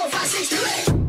four, five, six, three.